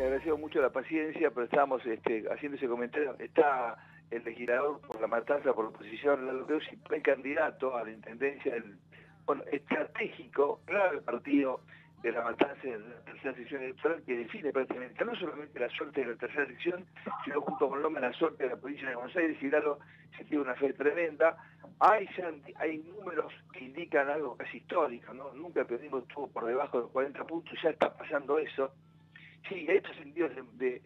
Le agradezco mucho la paciencia, pero estábamos este, haciendo ese comentario. Está el legislador por la matanza, por la oposición, lo que es el candidato a la intendencia, el, bueno, estratégico, clave partido de la matanza de la tercera sección electoral que define prácticamente no solamente la suerte de la tercera sección, sino junto con Loma la suerte de la provincia de Buenos Aires, y claro, se tiene una fe tremenda. Hay, hay números que indican algo casi histórico, ¿no? Nunca el periodismo estuvo por debajo de los 40 puntos, ya está pasando eso. Sí, hay sentidos de,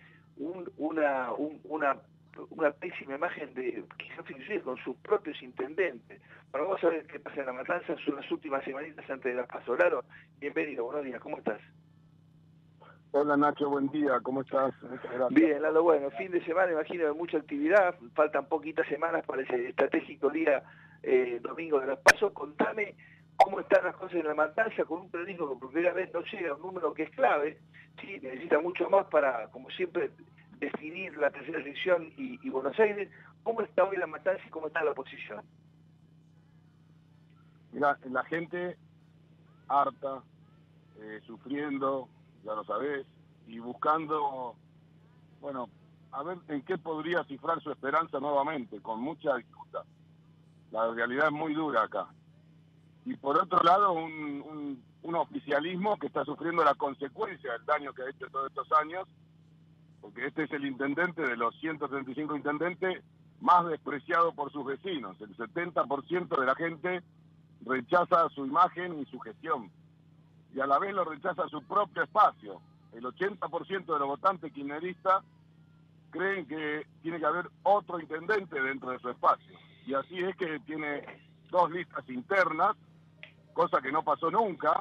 una, una una pésima imagen de quizás inclusive con sus propios intendentes. Pero vamos a ver qué pasa en la matanza, son las últimas semanitas antes de la paso. Laro, bienvenido, buenos días, ¿cómo estás? Hola Nacho, buen día, ¿cómo estás? Bien, Lalo, bueno, fin de semana, imagino, de mucha actividad, faltan poquitas semanas para ese estratégico día eh, domingo de las pasos. Contame cómo están las cosas en la matanza con un periodismo que por primera vez no llega a un número que es clave, sí, necesita mucho más para, como siempre, definir la tercera sección y, Buenos Aires, ¿cómo está hoy la matanza y cómo está la oposición? Mira, la gente harta, eh, sufriendo, ya lo sabés, y buscando, bueno, a ver en qué podría cifrar su esperanza nuevamente, con mucha disputa. La realidad es muy dura acá. Y por otro lado, un, un oficialismo que está sufriendo la consecuencia del daño que ha hecho todos estos años porque este es el intendente de los 135 intendentes más despreciado por sus vecinos. El 70% de la gente rechaza su imagen y su gestión. Y a la vez lo rechaza su propio espacio. El 80% de los votantes kirchneristas creen que tiene que haber otro intendente dentro de su espacio. Y así es que tiene dos listas internas, cosa que no pasó nunca,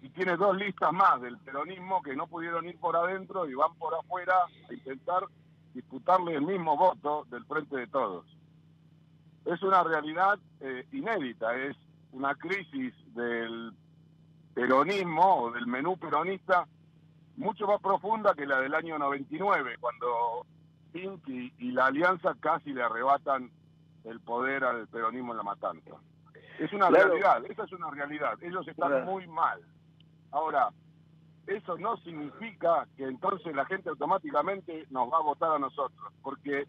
y tiene dos listas más del peronismo que no pudieron ir por adentro y van por afuera a intentar disputarle el mismo voto del frente de todos. Es una realidad eh, inédita, es una crisis del peronismo o del menú peronista mucho más profunda que la del año 99, cuando Pink y, la alianza casi le arrebatan el poder al peronismo en la matanza. Es una realidad, esa es una realidad. Ellos están muy mal. Ahora, eso no significa que entonces la gente automáticamente nos va a votar a nosotros, porque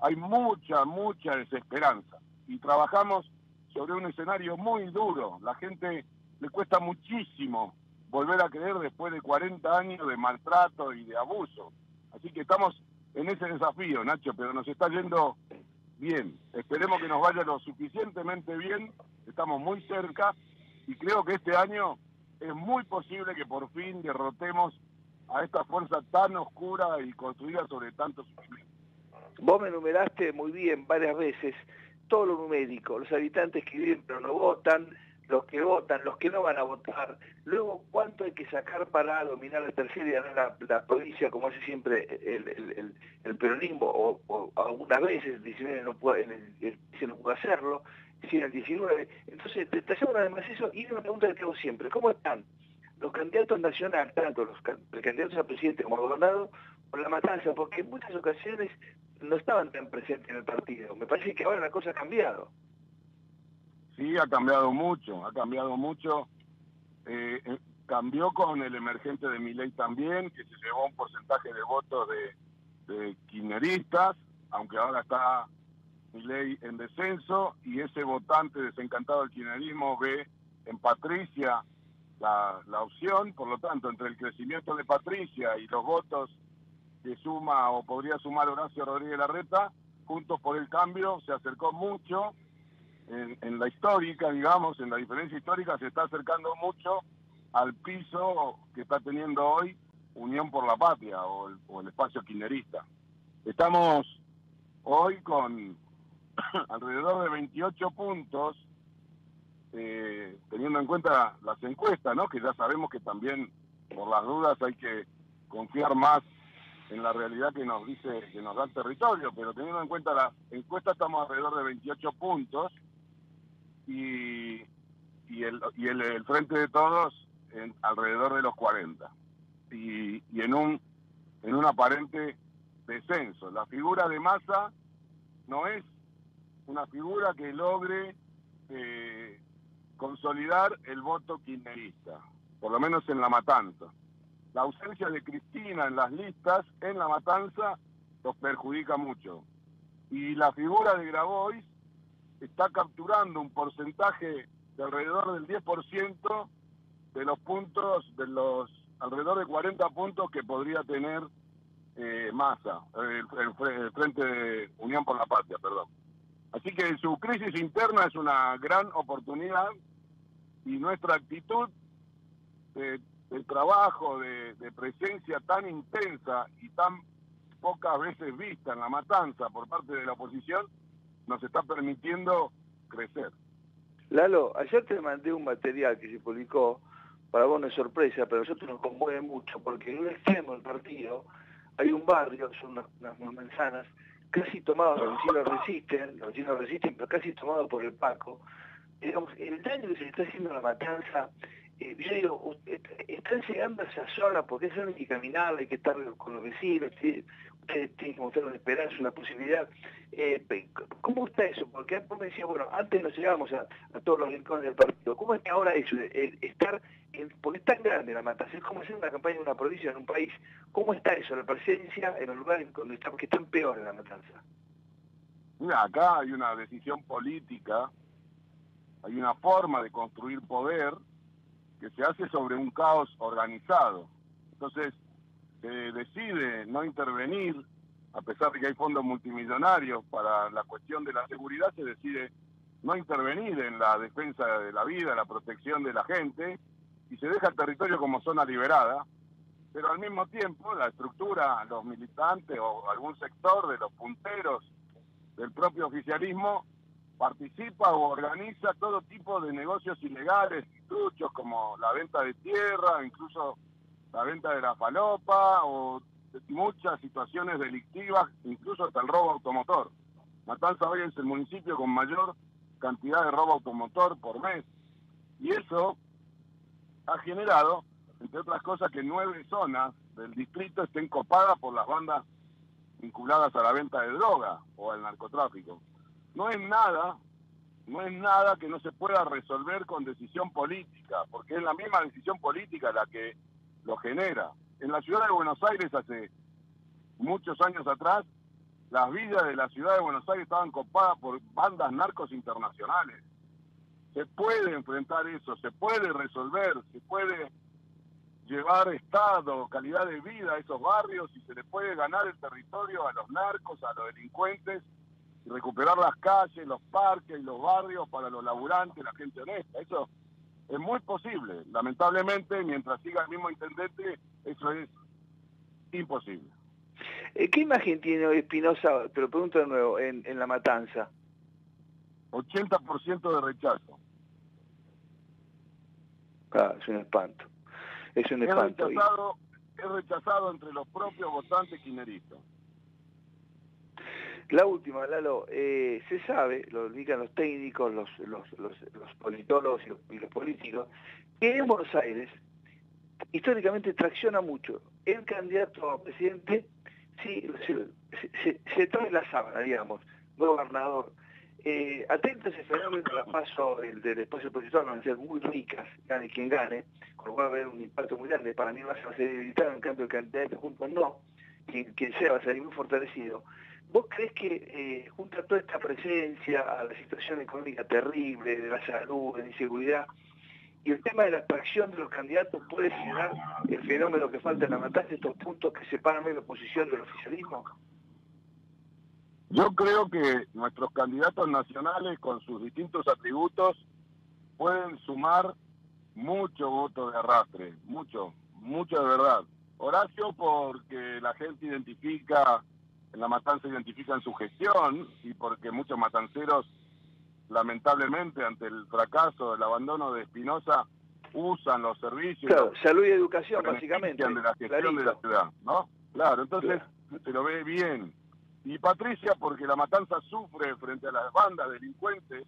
hay mucha, mucha desesperanza y trabajamos sobre un escenario muy duro. La gente le cuesta muchísimo volver a creer después de 40 años de maltrato y de abuso. Así que estamos en ese desafío, Nacho, pero nos está yendo bien. Esperemos que nos vaya lo suficientemente bien, estamos muy cerca y creo que este año es muy posible que por fin derrotemos a esta fuerza tan oscura y construida sobre tantos sufrimiento. Vos me numeraste muy bien varias veces todo lo numérico, los habitantes que viven pero no votan, los que votan, los que no van a votar, luego cuánto hay que sacar para dominar la tercera y ganar la, provincia, como hace siempre el, peronismo, o, algunas veces el 19 no puede, el, el, no puede hacerlo, si en el 19. Entonces, detallamos además eso y una pregunta que tengo siempre, ¿cómo están los candidatos nacionales, tanto los, candidatos a presidente como a gobernador, por la matanza? Porque en muchas ocasiones no estaban tan presentes en el partido. Me parece que ahora la cosa ha cambiado. Sí, ha cambiado mucho, ha cambiado mucho. Eh, eh, cambió con el emergente de Miley también, que se llevó un porcentaje de votos de, de kirchneristas, aunque ahora está ley en descenso y ese votante desencantado del kirchnerismo ve en Patricia la, la opción, por lo tanto, entre el crecimiento de Patricia y los votos que suma o podría sumar Horacio Rodríguez Larreta, Juntos por el Cambio se acercó mucho en, en, la histórica, digamos, en la diferencia histórica, se está acercando mucho al piso que está teniendo hoy Unión por la Patria o el, o el espacio kirchnerista. Estamos hoy con alrededor de 28 puntos, eh, teniendo en cuenta las encuestas, ¿no? que ya sabemos que también por las dudas hay que confiar más en la realidad que nos dice, que nos da el territorio, pero teniendo en cuenta las encuestas estamos alrededor de 28 puntos y, y, el, y el, frente de todos en alrededor de los 40 y, y en un en un aparente descenso. La figura de masa no es una figura que logre eh, consolidar el voto kirchnerista, por lo menos en la matanza. la ausencia de Cristina en las listas en la matanza los perjudica mucho. Y la figura de Grabois está capturando un porcentaje de alrededor del 10% de los puntos, de los alrededor de 40 puntos que podría tener eh, Massa, el, Frente de Unión por la Patria, perdón. Así que su crisis interna es una gran oportunidad y nuestra actitud de, trabajo, de, presencia tan intensa y tan pocas veces vista en la matanza por parte de la oposición, nos está permitiendo crecer. Lalo, ayer te mandé un material que se publicó, para vos no es sorpresa, pero a nosotros nos conmueve mucho, porque en un extremo del partido hay un barrio, son unas, manzanas, casi tomado, los vecinos resisten, los vecinos resisten, pero casi tomado por el Paco. Digamos, el daño que se está haciendo a la matanza, eh, yo digo, están llegando a esa zona porque es hay que caminar, hay que estar con los vecinos, ustedes tienen que mostrar una esperanza, una posibilidad. Eh, ¿Cómo está eso? Porque vos me decía, bueno, antes no llegábamos a, todos los rincones del partido. ¿Cómo es que ahora eso, estar, porque es tan grande la matanza, es como hacer una campaña en una provincia, en un país, ¿cómo está eso, la presencia en los lugares donde está, porque están peor en la matanza? Mira, acá hay una decisión política, hay una forma de construir poder que se hace sobre un caos organizado. Entonces, se decide no intervenir, a pesar de que hay fondos multimillonarios para la cuestión de la seguridad, se decide no intervenir en la defensa de la vida, la protección de la gente, y se deja el territorio como zona liberada, pero al mismo tiempo la estructura, los militantes o algún sector de los punteros del propio oficialismo participa o organiza todo tipo de negocios ilegales y truchos como la venta de tierra, incluso la venta de la falopa o muchas situaciones delictivas, incluso hasta el robo automotor. Matanza hoy es el municipio con mayor cantidad de robo automotor por mes. Y eso ha generado, entre otras cosas, que nueve zonas del distrito estén copadas por las bandas vinculadas a la venta de droga o al narcotráfico. No es nada, no es nada que no se pueda resolver con decisión política, porque es la misma decisión política la que lo genera. En la ciudad de Buenos Aires hace muchos años atrás, las vidas de la ciudad de Buenos Aires estaban copadas por bandas narcos internacionales. Se puede enfrentar eso, se puede resolver, se puede llevar estado, calidad de vida a esos barrios y se le puede ganar el territorio a los narcos, a los delincuentes y recuperar las calles, los parques y los barrios para los laburantes, la gente honesta. Eso es muy posible. Lamentablemente, mientras siga el mismo intendente, eso es imposible. Eh, ¿Qué imagen tiene hoy Espinosa, te lo pregunto de nuevo, en, la matanza? 80% de rechazo. Ah, es un espanto. Es un espanto. Rechazado, es rechazado entre los propios votantes kirchneristas. La última, Lalo, eh, se sabe, lo indican los técnicos, los, politólogos y los, políticos, que en Buenos Aires históricamente tracciona mucho. El candidato a presidente sí, se, trae la sábana, digamos, gobernador. Eh, atento a ese fenómeno, la paso del, del espacio opositor van a ser muy ricas, gane quien gane, con lo cual va a haber un impacto muy grande. Para mí va a ser debilitado, en cambio el candidato junto no, quien, quien sea va a salir muy fortalecido. ¿Vos crees que eh, junto a toda esta presencia, a la situación económica terrible, de la salud, de la inseguridad, y el tema de la atracción de los candidatos puede generar el fenómeno que falta en la matanza, estos puntos que separan la oposición del oficialismo? Yo creo que nuestros candidatos nacionales, con sus distintos atributos, pueden sumar mucho voto de arrastre, mucho, mucho de verdad. Horacio, porque la gente identifica en la matanza identifican su gestión y porque muchos matanceros, lamentablemente, ante el fracaso, el abandono de Espinosa, usan los servicios. Claro, salud y educación, básicamente. De la gestión de la ciudad, ¿no? Claro, entonces se lo ve bien. Y Patricia, porque la matanza sufre frente a las bandas delincuentes,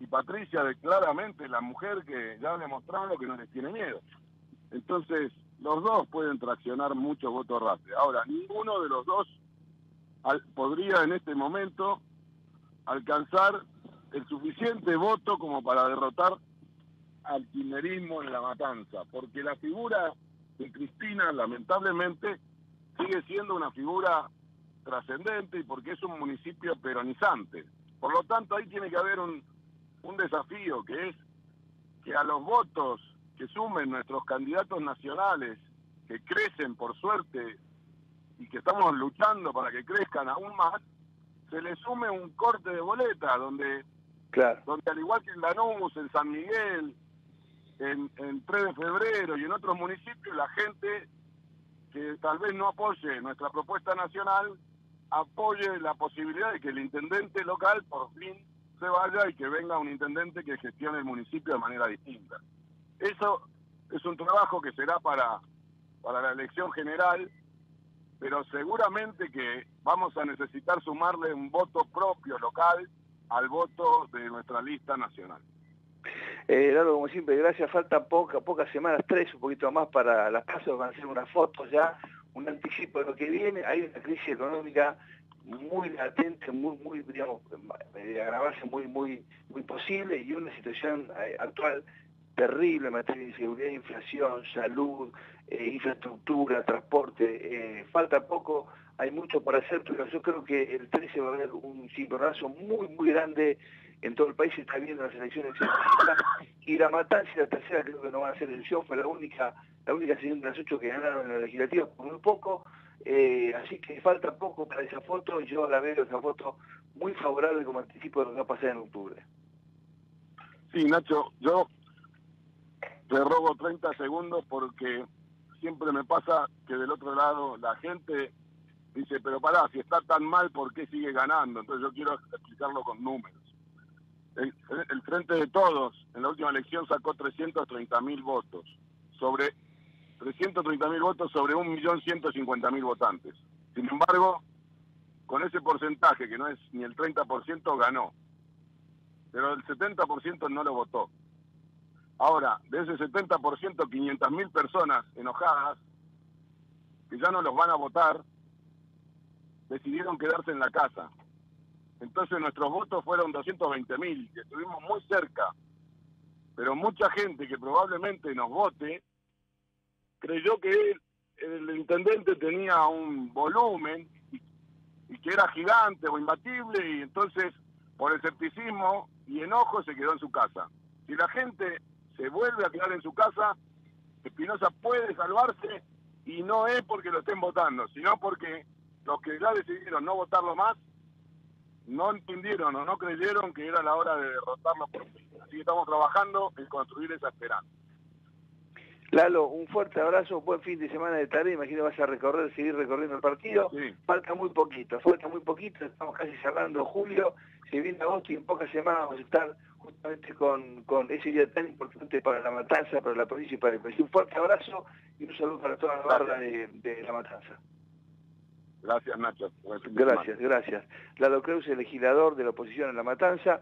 y Patricia de claramente la mujer que ya ha demostrado que no les tiene miedo. Entonces, los dos pueden traccionar mucho voto rápido. Ahora, ninguno de los dos podría en este momento alcanzar el suficiente voto como para derrotar al kirchnerismo en la matanza, porque la figura que Cristina lamentablemente sigue siendo una figura trascendente y porque es un municipio peronizante. Por lo tanto, ahí tiene que haber un, un desafío que es que a los votos que sumen nuestros candidatos nacionales, que crecen por suerte y que estamos luchando para que crezcan aún más, se le sume un corte de boleta donde, donde al igual que en Lanús, en San Miguel, en, en 3 de febrero y en otros municipios, la gente que tal vez no apoye nuestra propuesta nacional, apoye la posibilidad de que el intendente local por fin se vaya y que venga un intendente que gestione el municipio de manera distinta. Eso es un trabajo que será para, para la elección general, pero seguramente que vamos a necesitar sumarle un voto propio local al voto de nuestra lista nacional. Eh, como siempre, gracias. Faltan poca, pocas semanas, tres, un poquito más para las casas. Van a hacer unas fotos ya, un anticipo de lo que viene. Hay una crisis económica muy latente, muy, muy, digamos, de agravarse muy, muy, muy posible y una situación eh, actual terrible en materia de inseguridad, inflación, salud, eh, infraestructura, transporte. Eh, falta poco, hay mucho por hacer, pero yo creo que el 13 va a haber un cimbronazo muy, muy grande en todo el país se está viendo las elecciones y la matanza y la tercera creo que no van a ser elección, fue la única, la única de las ocho que ganaron en la legislativa por muy poco, eh, así que falta poco para esa foto yo la veo esa foto muy favorable como anticipo de lo que va a pasar en octubre. Sí, Nacho, yo te robo 30 segundos porque siempre me pasa que del otro lado la gente dice, pero pará, si está tan mal, ¿por qué sigue ganando? Entonces yo quiero explicarlo con números el, Frente de Todos en la última elección sacó 330 mil votos, sobre 330 mil votos sobre 1.150.000 votantes. Sin embargo, con ese porcentaje, que no es ni el 30%, ganó. Pero el 70% no lo votó. Ahora, de ese 70%, 500.000 personas enojadas, que ya no los van a votar, decidieron quedarse en la casa. Entonces nuestros votos fueron 220 mil, que estuvimos muy cerca. Pero mucha gente que probablemente nos vote creyó que el, intendente tenía un volumen y, que era gigante o imbatible y entonces por escepticismo y enojo se quedó en su casa. Si la gente se vuelve a quedar en su casa, Espinosa puede salvarse y no es porque lo estén votando, sino porque los que ya decidieron no votarlo más no entendieron o no creyeron que era la hora de derrotarlo por fin. Así que estamos trabajando en construir esa esperanza. Lalo, un fuerte abrazo, buen fin de semana de tarea, imagino vas a recorrer, seguir recorriendo el partido. Falta muy poquito, falta muy poquito, estamos casi cerrando julio, se viene agosto y en pocas semanas vamos a estar justamente con, con ese día tan importante para la matanza, para la provincia y para el país. Un fuerte abrazo y un saludo para toda la barra de la matanza. Gracias, Nacho. Gracias, gracias. Lalo Creus, el legislador de la oposición en La Matanza.